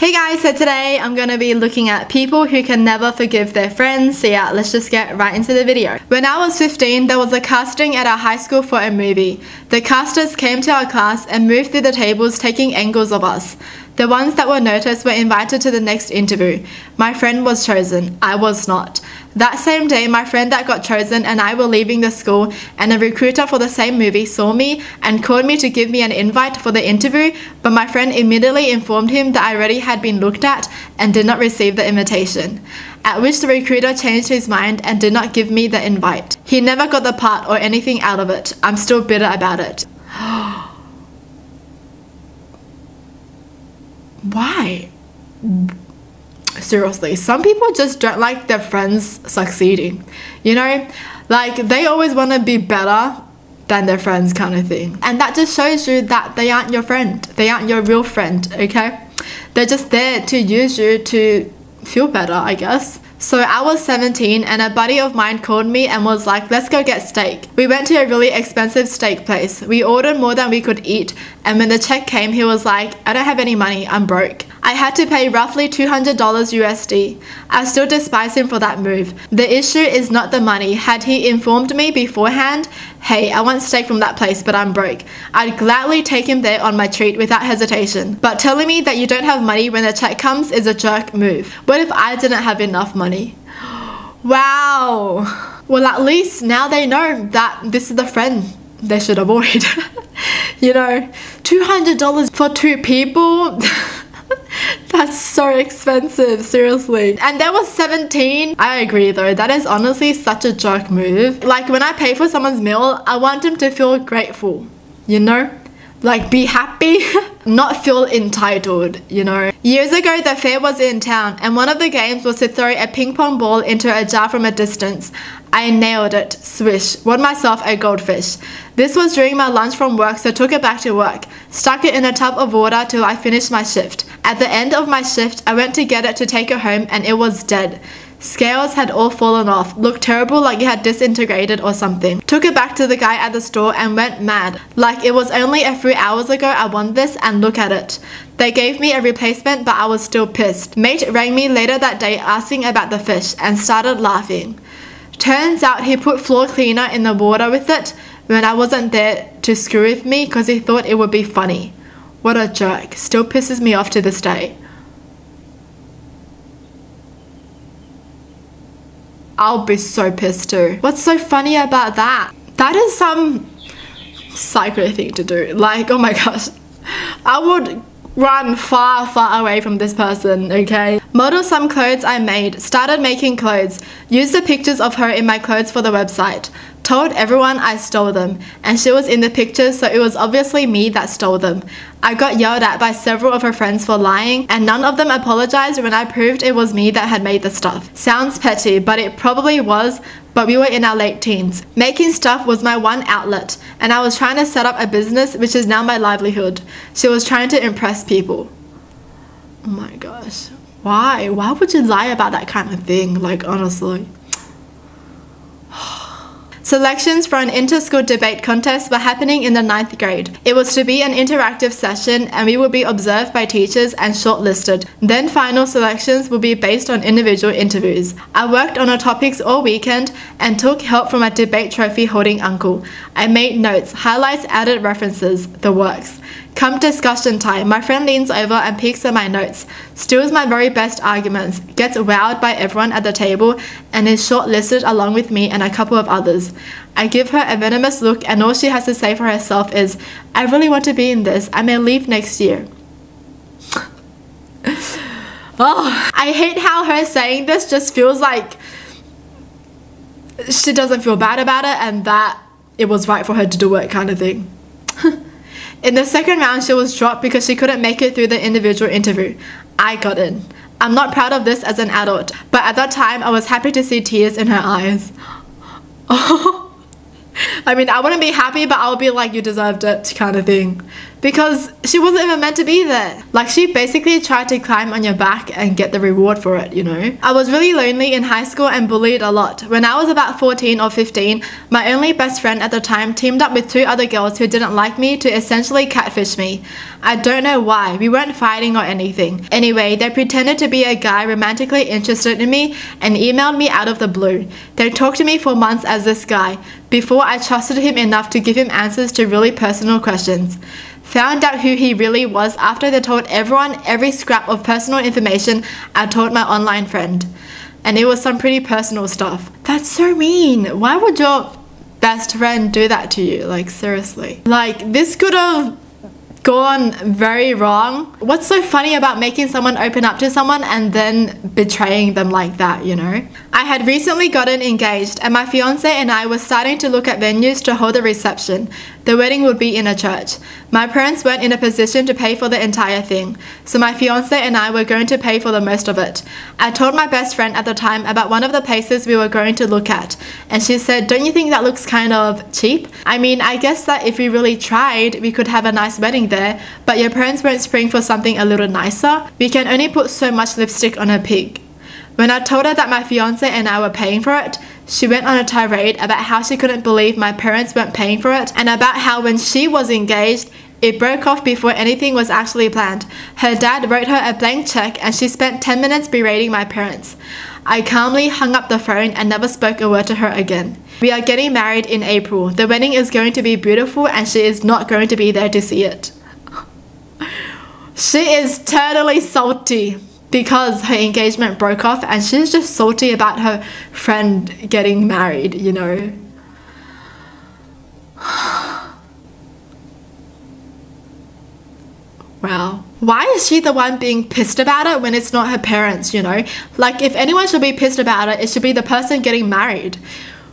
Hey guys, so today I'm going to be looking at people who can never forgive their friends. So yeah, let's just get right into the video. When I was 15, there was a casting at our high school for a movie. The casters came to our class and moved through the tables taking angles of us. The ones that were noticed were invited to the next interview. My friend was chosen. I was not. That same day, my friend that got chosen and I were leaving the school, and a recruiter for the same movie saw me and called me to give me an invite for the interview, but my friend immediately informed him that I already had been looked at and did not receive the invitation. At which the recruiter changed his mind and did not give me the invite. He never got the part or anything out of it. I'm still bitter about it. Why? Seriously, some people just don't like their friends succeeding. You know, like they always want to be better than their friends, kind of thing. And that just shows you that they aren't your friend. They aren't your real friend, okay? They're just there to use you to feel better, I guess. So I was 17 and a buddy of mine called me and was like, let's go get steak. We went to a really expensive steak place. We ordered more than we could eat and when the check came, he was like, I don't have any money, I'm broke. I had to pay roughly $200 USD. I still despise him for that move. The issue is not the money. Had he informed me beforehand, hey, I want steak from that place, but I'm broke, I'd gladly take him there on my treat without hesitation. But telling me that you don't have money when the check comes is a jerk move. What if I didn't have enough money? Wow. Well, at least now they know that this is the friend they should avoid. you know, $200 for two people. That's so expensive, seriously. And that was 17. I agree though, that is honestly such a jerk move. Like when I pay for someone's meal, I want them to feel grateful, you know? Like be happy, not feel entitled, you know? Years ago, the fair was in town and one of the games was to throw a ping pong ball into a jar from a distance. I nailed it, swish, won myself a goldfish. This was during my lunch from work, so took it back to work. Stuck it in a tub of water till I finished my shift. At the end of my shift, I went to get it to take it home and it was dead. Scales had all fallen off, looked terrible like it had disintegrated or something. Took it back to the guy at the store and went mad. Like it was only a few hours ago I won this and look at it. They gave me a replacement but I was still pissed. Mate rang me later that day asking about the fish and started laughing. Turns out he put floor cleaner in the water with it when I wasn't there to screw with me because he thought it would be funny. What a jerk. Still pisses me off to this day. I'll be so pissed too. What's so funny about that? That is some psycho thing to do. Like, oh my gosh. I would run far, far away from this person, okay? Model some clothes I made, started making clothes, used the pictures of her in my clothes for the website, told everyone I stole them, and she was in the pictures so it was obviously me that stole them. I got yelled at by several of her friends for lying, and none of them apologized when I proved it was me that had made the stuff. Sounds petty, but it probably was, but we were in our late teens. Making stuff was my one outlet, and I was trying to set up a business which is now my livelihood. She was trying to impress people. Oh my gosh. Why? Why would you lie about that kind of thing? Like, honestly. Selections for an inter-school debate contest were happening in the ninth grade. It was to be an interactive session and we would be observed by teachers and shortlisted. Then final selections would be based on individual interviews. I worked on our topics all weekend and took help from a debate trophy holding uncle. I made notes, highlights, added references, the works. Come discussion time, my friend leans over and peeks at my notes, steals my very best arguments, gets wowed by everyone at the table, and is shortlisted along with me and a couple of others. I give her a venomous look, and all she has to say for herself is, I really want to be in this, I may leave next year. oh, I hate how her saying this just feels like she doesn't feel bad about it and that it was right for her to do it, kind of thing. In the second round, she was dropped because she couldn't make it through the individual interview. I got in. I'm not proud of this as an adult, but at that time, I was happy to see tears in her eyes. I mean, I wouldn't be happy, but I would be like, you deserved it, kind of thing. Because she wasn't even meant to be there. Like she basically tried to climb on your back and get the reward for it, you know? I was really lonely in high school and bullied a lot. When I was about 14 or 15, my only best friend at the time teamed up with two other girls who didn't like me to essentially catfish me. I don't know why, we weren't fighting or anything. Anyway, they pretended to be a guy romantically interested in me and emailed me out of the blue. They talked to me for months as this guy, before I trusted him enough to give him answers to really personal questions. Found out who he really was after they told everyone every scrap of personal information I told my online friend. And it was some pretty personal stuff. That's so mean. Why would your best friend do that to you? Like, seriously. Like, this could have gone very wrong. What's so funny about making someone open up to someone and then betraying them like that, you know? I had recently gotten engaged and my fiance and I were starting to look at venues to hold a reception. The wedding would be in a church. My parents weren't in a position to pay for the entire thing, so my fiance and I were going to pay for the most of it. I told my best friend at the time about one of the places we were going to look at, and she said, Don't you think that looks kind of cheap? I mean, I guess that if we really tried, we could have a nice wedding there, but your parents won't spring for something a little nicer. We can only put so much lipstick on a pig. When I told her that my fiance and I were paying for it, she went on a tirade about how she couldn't believe my parents weren't paying for it and about how when she was engaged, it broke off before anything was actually planned. Her dad wrote her a blank check and she spent 10 minutes berating my parents. I calmly hung up the phone and never spoke a word to her again. We are getting married in April. The wedding is going to be beautiful and she is not going to be there to see it. she is totally salty because her engagement broke off and she's just salty about her friend getting married, you know. wow. Why is she the one being pissed about it when it's not her parents, you know? Like, if anyone should be pissed about it, it should be the person getting married.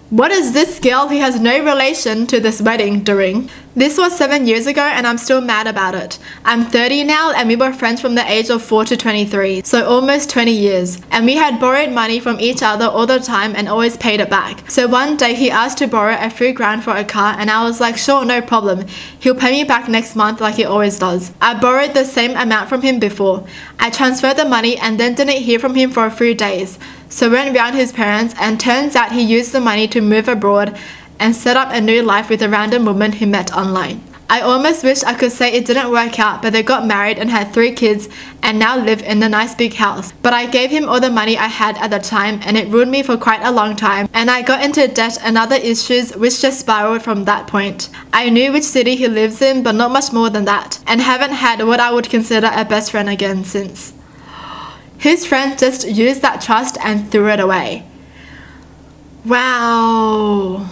What is this girl who has no relation to this wedding doing? This was 7 years ago and I'm still mad about it. I'm 30 now and we were friends from the age of 4 to 23, so almost 20 years. And we had borrowed money from each other all the time and always paid it back. So one day he asked to borrow a few grand for a car and I was like, sure, no problem. He'll pay me back next month like he always does. I borrowed the same amount from him before. I transferred the money and then didn't hear from him for a few days so went round his parents and turns out he used the money to move abroad and set up a new life with a random woman he met online. I almost wish I could say it didn't work out, but they got married and had three kids and now live in a nice big house. But I gave him all the money I had at the time and it ruined me for quite a long time and I got into debt and other issues which just spiraled from that point. I knew which city he lives in but not much more than that and haven't had what I would consider a best friend again since. His friends just used that trust and threw it away. Wow.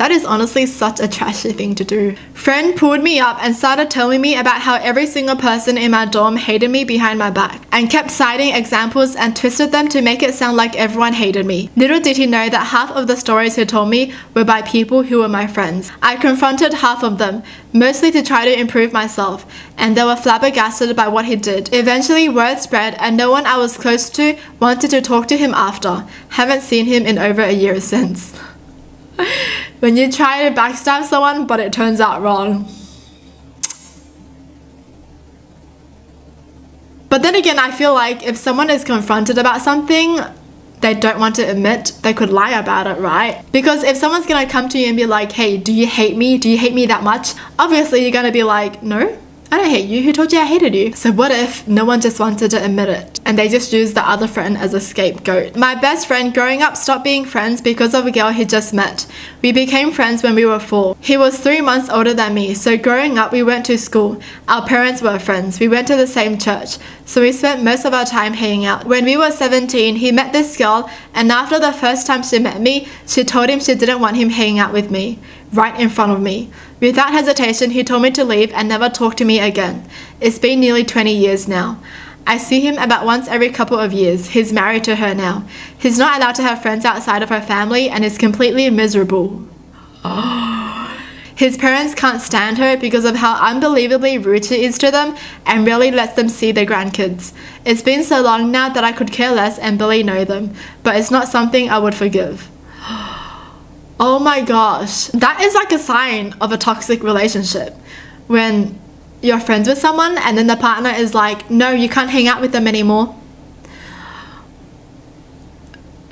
That is honestly such a trashy thing to do. Friend pulled me up and started telling me about how every single person in my dorm hated me behind my back and kept citing examples and twisted them to make it sound like everyone hated me. Little did he know that half of the stories he told me were by people who were my friends. I confronted half of them, mostly to try to improve myself, and they were flabbergasted by what he did. Eventually, word spread, and no one I was close to wanted to talk to him after. Haven't seen him in over a year since. when you try to backstab someone but it turns out wrong. But then again, I feel like if someone is confronted about something they don't want to admit, they could lie about it, right? Because if someone's gonna come to you and be like, hey, do you hate me? Do you hate me that much? Obviously, you're gonna be like, no, I don't hate you. Who told you I hated you? So what if no one just wanted to admit it and they just used the other friend as a scapegoat? My best friend growing up stopped being friends because of a girl he just met. We became friends when we were four. He was three months older than me, so growing up we went to school. Our parents were friends. We went to the same church, so we spent most of our time hanging out. When we were 17, he met this girl, and after the first time she met me, she told him she didn't want him hanging out with me, right in front of me. Without hesitation, he told me to leave and never talk to me again. It's been nearly 20 years now. I see him about once every couple of years. He's married to her now. He's not allowed to have friends outside of her family and is completely miserable. His parents can't stand her because of how unbelievably rude she is to them and rarely lets them see their grandkids. It's been so long now that I could care less and barely know them, but it's not something I would forgive. Oh my gosh. That is like a sign of a toxic relationship. When you're friends with someone and then the partner is like, no, you can't hang out with them anymore.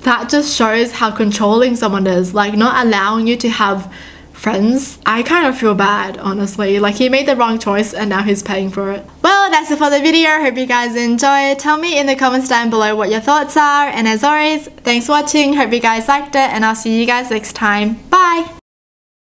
That just shows how controlling someone is, like not allowing you to have friends. I kind of feel bad, honestly. Like he made the wrong choice and now he's paying for it. Well, that's it for the video. Hope you guys enjoyed. Tell me in the comments down below what your thoughts are. And as always, thanks for watching. Hope you guys liked it and I'll see you guys next time. Bye!